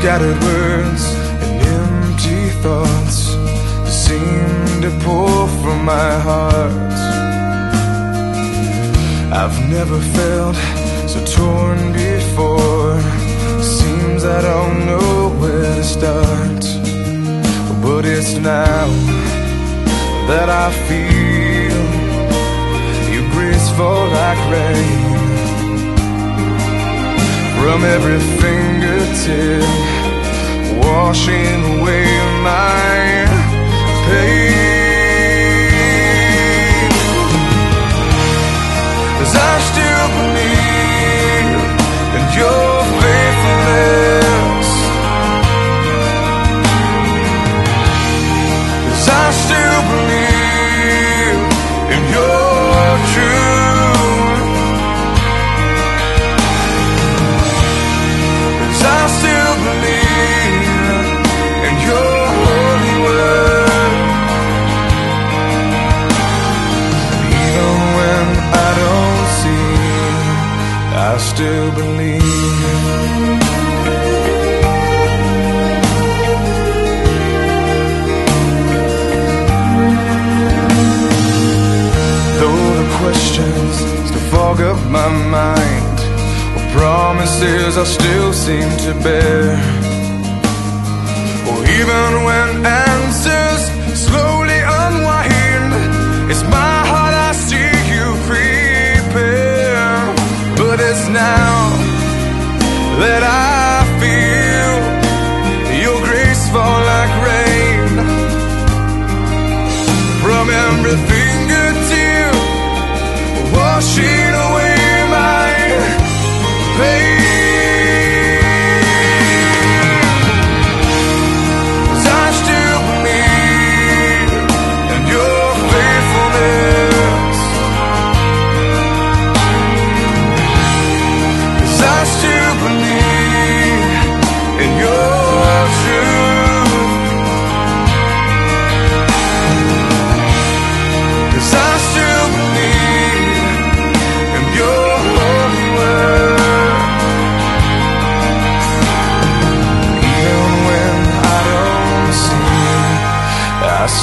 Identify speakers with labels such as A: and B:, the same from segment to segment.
A: scattered words and empty thoughts seem to pour from my heart. I've never felt so torn before. Seems I don't know where to start, but it's now that I feel your grace fall like rain from every fingertip, washing away my pain. As I still believe in your faithfulness, as I still believe in your truth. Still believe. Though the questions still fog up my mind, or promises I still seem to bear. Now that I feel your grace fall like rain from every fingertip, washing away my pain.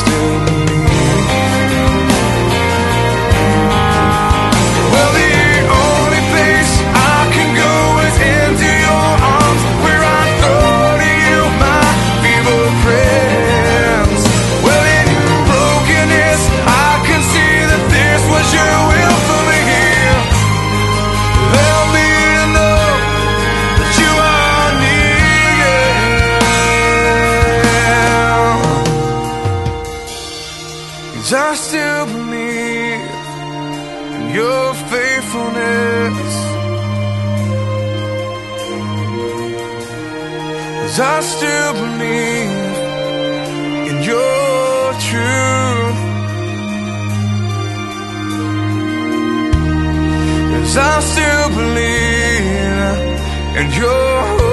A: Still believe your faithfulness. Cause I still believe in your truth. Cause I still believe in your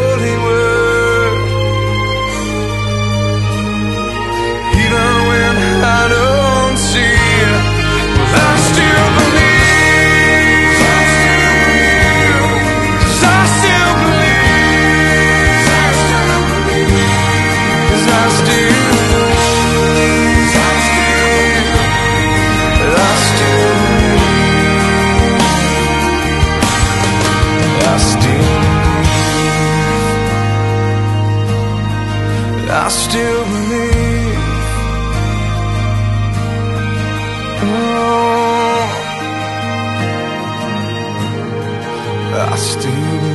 A: I still believe. Oh, I still